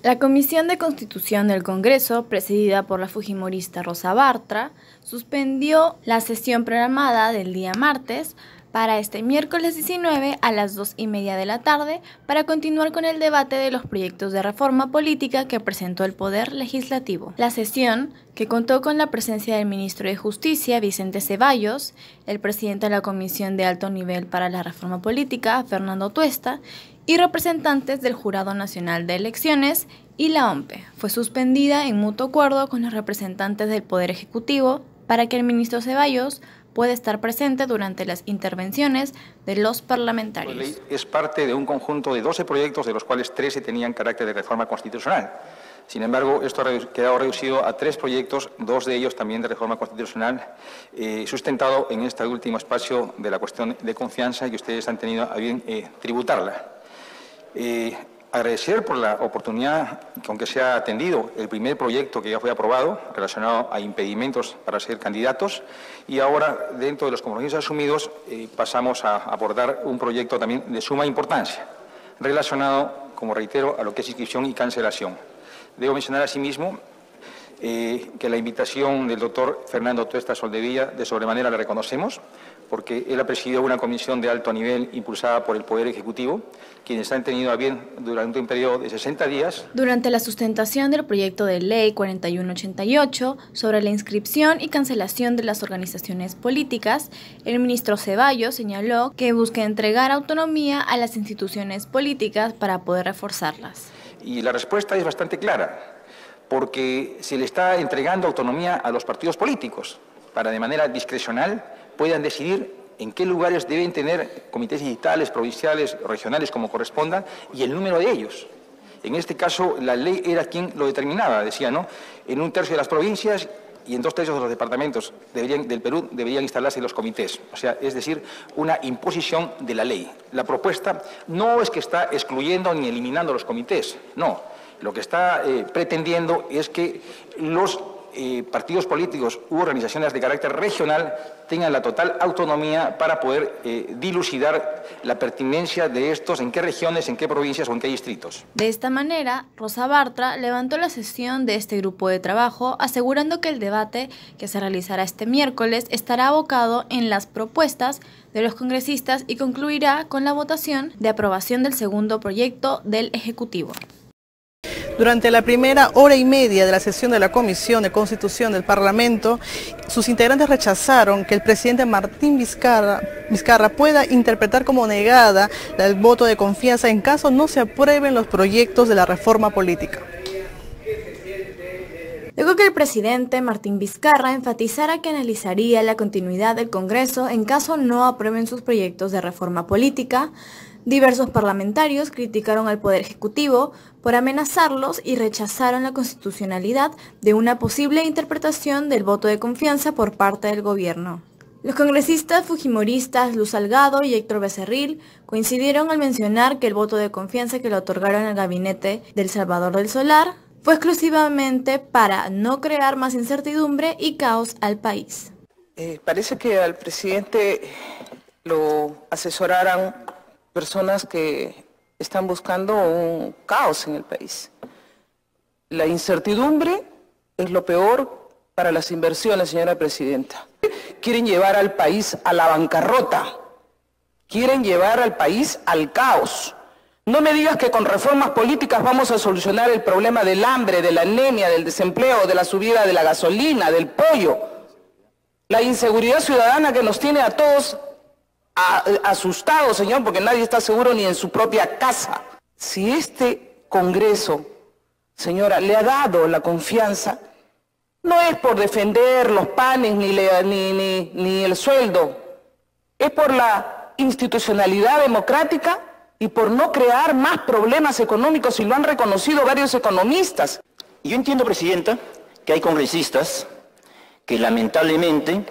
La Comisión de Constitución del Congreso, presidida por la fujimorista Rosa Bartra, suspendió la sesión programada del día martes para este miércoles 19 a las 2 y media de la tarde para continuar con el debate de los proyectos de reforma política que presentó el Poder Legislativo. La sesión, que contó con la presencia del ministro de Justicia, Vicente Ceballos, el presidente de la Comisión de Alto Nivel para la Reforma Política, Fernando Tuesta, y representantes del Jurado Nacional de Elecciones y la OMPE. Fue suspendida en mutuo acuerdo con los representantes del Poder Ejecutivo para que el ministro Ceballos pueda estar presente durante las intervenciones de los parlamentarios. Es parte de un conjunto de 12 proyectos, de los cuales 13 tenían carácter de reforma constitucional. Sin embargo, esto ha quedado reducido a tres proyectos, dos de ellos también de reforma constitucional, eh, sustentado en este último espacio de la cuestión de confianza que ustedes han tenido a bien eh, tributarla. Eh, agradecer por la oportunidad, que aunque se ha atendido el primer proyecto que ya fue aprobado relacionado a impedimentos para ser candidatos y ahora dentro de los compromisos asumidos eh, pasamos a abordar un proyecto también de suma importancia relacionado, como reitero, a lo que es inscripción y cancelación. Debo mencionar asimismo eh, que la invitación del doctor Fernando Tuesta Soldevilla de sobremanera la reconocemos, porque él ha presidido una comisión de alto nivel impulsada por el Poder Ejecutivo, quienes han tenido a bien durante un periodo de 60 días. Durante la sustentación del proyecto de ley 4188 sobre la inscripción y cancelación de las organizaciones políticas, el ministro Ceballos señaló que busca entregar autonomía a las instituciones políticas para poder reforzarlas. Y la respuesta es bastante clara porque se le está entregando autonomía a los partidos políticos para de manera discrecional puedan decidir en qué lugares deben tener comités digitales, provinciales, regionales, como correspondan, y el número de ellos. En este caso, la ley era quien lo determinaba, decía, ¿no? En un tercio de las provincias y en dos tercios de los departamentos del Perú deberían instalarse los comités. O sea, es decir, una imposición de la ley. La propuesta no es que está excluyendo ni eliminando los comités, no lo que está eh, pretendiendo es que los eh, partidos políticos u organizaciones de carácter regional tengan la total autonomía para poder eh, dilucidar la pertinencia de estos, en qué regiones, en qué provincias o en qué distritos. De esta manera, Rosa Bartra levantó la sesión de este grupo de trabajo, asegurando que el debate que se realizará este miércoles estará abocado en las propuestas de los congresistas y concluirá con la votación de aprobación del segundo proyecto del Ejecutivo. Durante la primera hora y media de la sesión de la Comisión de Constitución del Parlamento, sus integrantes rechazaron que el presidente Martín Vizcarra, Vizcarra pueda interpretar como negada el voto de confianza en caso no se aprueben los proyectos de la reforma política. Luego que el presidente Martín Vizcarra enfatizara que analizaría la continuidad del Congreso en caso no aprueben sus proyectos de reforma política, Diversos parlamentarios criticaron al Poder Ejecutivo por amenazarlos y rechazaron la constitucionalidad de una posible interpretación del voto de confianza por parte del gobierno. Los congresistas fujimoristas Luz Salgado y Héctor Becerril coincidieron al mencionar que el voto de confianza que le otorgaron al gabinete del Salvador del Solar fue exclusivamente para no crear más incertidumbre y caos al país. Eh, parece que al presidente lo asesoraran personas que están buscando un caos en el país. La incertidumbre es lo peor para las inversiones, señora presidenta. Quieren llevar al país a la bancarrota, quieren llevar al país al caos. No me digas que con reformas políticas vamos a solucionar el problema del hambre, de la anemia, del desempleo, de la subida de la gasolina, del pollo. La inseguridad ciudadana que nos tiene a todos asustado, señor, porque nadie está seguro ni en su propia casa. Si este Congreso, señora, le ha dado la confianza, no es por defender los panes ni, ni, ni el sueldo, es por la institucionalidad democrática y por no crear más problemas económicos y lo han reconocido varios economistas. Yo entiendo, Presidenta, que hay congresistas que lamentablemente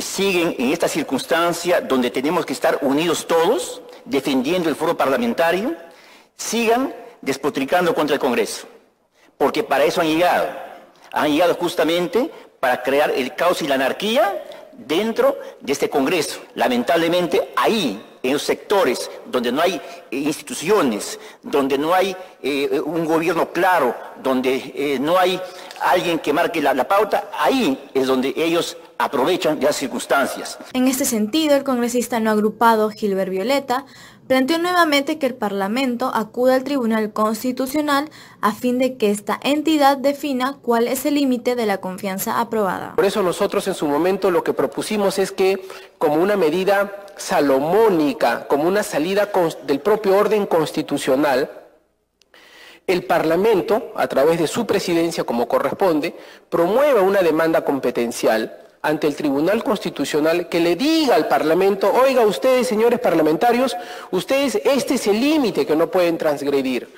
siguen en esta circunstancia donde tenemos que estar unidos todos, defendiendo el foro parlamentario, sigan despotricando contra el Congreso. Porque para eso han llegado. Han llegado justamente para crear el caos y la anarquía dentro de este Congreso. Lamentablemente ahí en los sectores donde no hay eh, instituciones, donde no hay eh, un gobierno claro, donde eh, no hay alguien que marque la pauta, ahí es donde ellos aprovechan las circunstancias. En este sentido, el congresista no agrupado Gilbert Violeta planteó nuevamente que el Parlamento acuda al Tribunal Constitucional a fin de que esta entidad defina cuál es el límite de la confianza aprobada. Por eso nosotros en su momento lo que propusimos es que como una medida salomónica, como una salida del propio orden constitucional, el Parlamento, a través de su presidencia como corresponde, promueva una demanda competencial ante el Tribunal Constitucional que le diga al Parlamento, oiga ustedes, señores parlamentarios, ustedes, este es el límite que no pueden transgredir,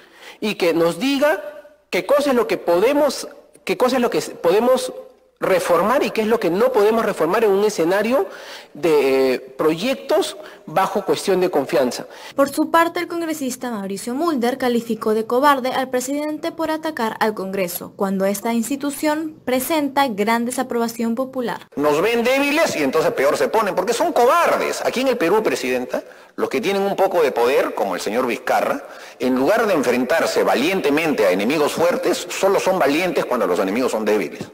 y que nos diga qué cosa es lo que podemos, qué cosa es lo que podemos reformar y qué es lo que no podemos reformar en un escenario de eh, proyectos bajo cuestión de confianza. Por su parte, el congresista Mauricio Mulder calificó de cobarde al presidente por atacar al Congreso, cuando esta institución presenta gran desaprobación popular. Nos ven débiles y entonces peor se ponen, porque son cobardes. Aquí en el Perú, Presidenta, los que tienen un poco de poder, como el señor Vizcarra, en lugar de enfrentarse valientemente a enemigos fuertes, solo son valientes cuando los enemigos son débiles.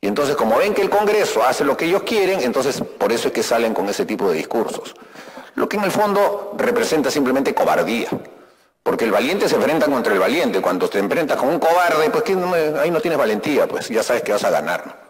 Y entonces, como ven que el Congreso hace lo que ellos quieren, entonces por eso es que salen con ese tipo de discursos. Lo que en el fondo representa simplemente cobardía. Porque el valiente se enfrenta contra el valiente. Cuando te enfrentas con un cobarde, pues ahí no tienes valentía, pues ya sabes que vas a ganar.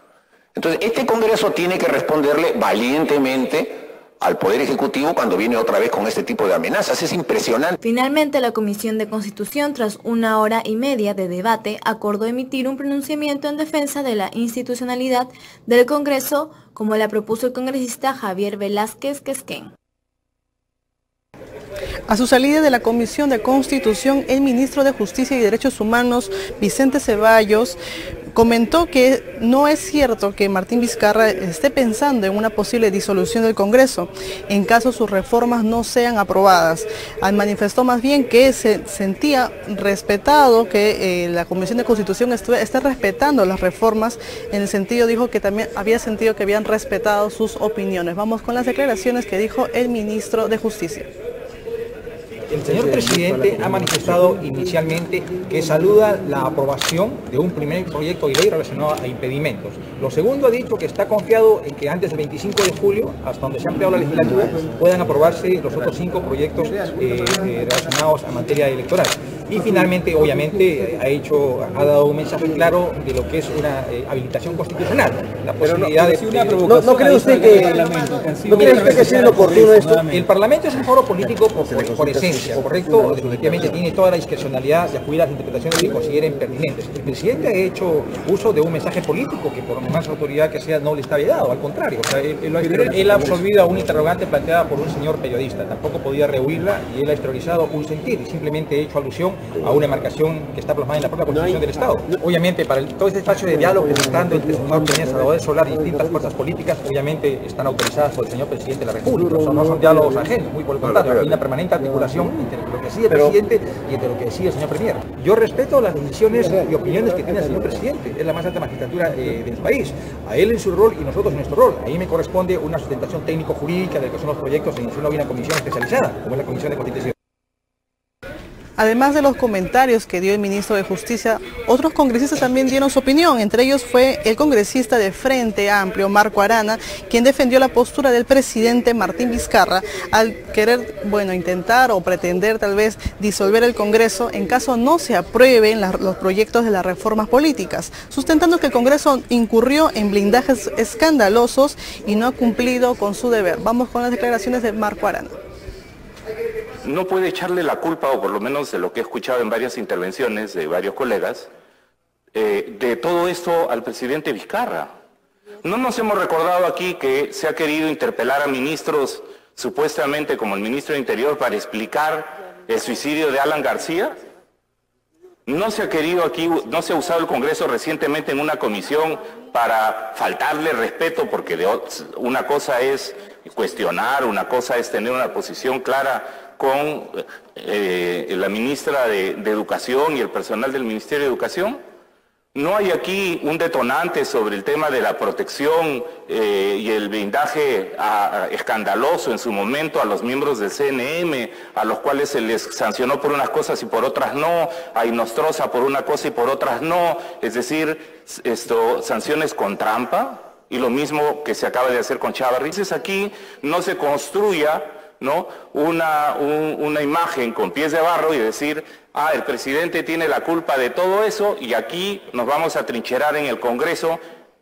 Entonces, este Congreso tiene que responderle valientemente al Poder Ejecutivo cuando viene otra vez con este tipo de amenazas. Es impresionante. Finalmente, la Comisión de Constitución, tras una hora y media de debate, acordó emitir un pronunciamiento en defensa de la institucionalidad del Congreso, como la propuso el congresista Javier Velázquez Quesquén. A su salida de la Comisión de Constitución, el ministro de Justicia y Derechos Humanos, Vicente Ceballos, comentó que no es cierto que Martín Vizcarra esté pensando en una posible disolución del Congreso en caso sus reformas no sean aprobadas. Manifestó más bien que se sentía respetado que eh, la Comisión de Constitución esté respetando las reformas, en el sentido dijo que también había sentido que habían respetado sus opiniones. Vamos con las declaraciones que dijo el ministro de Justicia. El señor presidente ha manifestado inicialmente que saluda la aprobación de un primer proyecto de ley relacionado a impedimentos. Lo segundo ha dicho que está confiado en que antes del 25 de julio, hasta donde se ha ampliado la legislatura, puedan aprobarse los otros cinco proyectos eh, eh, relacionados a materia electoral. Y finalmente, obviamente, ha hecho, ha dado un mensaje claro de lo que es una eh, habilitación constitucional, la posibilidad de... no, no, cree usted que, no cree usted que sea oportuno esto? El Parlamento es un foro político por, por, esencia, ¿correcto? Definitivamente tiene toda la discrecionalidad de acudir a las interpretaciones que consideren pertinentes. El presidente ha hecho uso de un mensaje político que por más autoridad que sea no le está dado, al contrario. él, ha absolvido a una interrogante planteada por un señor periodista, tampoco podía rehuirla y él ha exteriorizado un sentir, simplemente ha hecho alusión a una demarcación que está plasmada en la propia Constitución del Estado. Obviamente, para todo este espacio de diálogo que se está dando entre el señor Peña Salvador Solar y distintas fuerzas políticas, obviamente están autorizadas por el señor presidente de la República. no son diálogos ajenos, muy por el contrario, hay una permanente articulación entre lo que decide el presidente y entre lo que decide el señor Premier. Yo respeto las decisiones y opiniones que tiene el señor presidente, es la más alta magistratura eh, del país. A él en su rol y nosotros en nuestro rol. Ahí me corresponde una sustentación técnico-jurídica de lo que son los proyectos en una comisión especializada, como es la Comisión de Constitución. Además de los comentarios que dio el ministro de Justicia, otros congresistas también dieron su opinión. Entre ellos fue el congresista de Frente Amplio, Marco Arana, quien defendió la postura del presidente Martín Vizcarra al querer, bueno, intentar o pretender tal vez disolver el Congreso en caso no se aprueben los proyectos de las reformas políticas, sustentando que el Congreso incurrió en blindajes escandalosos y no ha cumplido con su deber. Vamos con las declaraciones de Marco Arana no puede echarle la culpa, o por lo menos de lo que he escuchado en varias intervenciones de varios colegas, eh, de todo esto al presidente Vizcarra. No nos hemos recordado aquí que se ha querido interpelar a ministros supuestamente como el ministro de Interior para explicar el suicidio de Alan García. No se ha querido aquí, no se ha usado el Congreso recientemente en una comisión para faltarle respeto, porque una cosa es cuestionar, una cosa es tener una posición clara con eh, la ministra de, Educación y el personal del Ministerio de Educación. No hay aquí un detonante sobre el tema de la protección eh, y el blindaje escandaloso en su momento a los miembros del CNM, a los cuales se les sancionó por unas cosas y por otras no, a Inostroza por una cosa y por otras no, es decir, esto, sanciones con trampa, y lo mismo que se acaba de hacer con Chávarri. Entonces aquí no se construya ¿no? Una, una imagen con pies de barro y decir, ah, el presidente tiene la culpa de todo eso y aquí nos vamos a trincherar en el Congreso.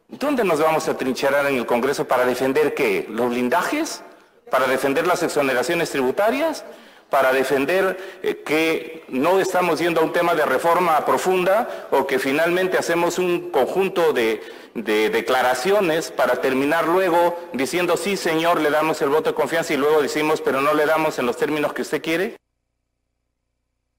¿Dónde nos vamos a trincherar en el Congreso para defender qué? ¿Los blindajes? ¿Para defender las exoneraciones tributarias? Para defender eh, que no estamos yendo a un tema de reforma profunda o que finalmente hacemos un conjunto de, de, declaraciones para terminar luego diciendo sí señor le damos el voto de confianza y luego decimos pero no le damos en los términos que usted quiere.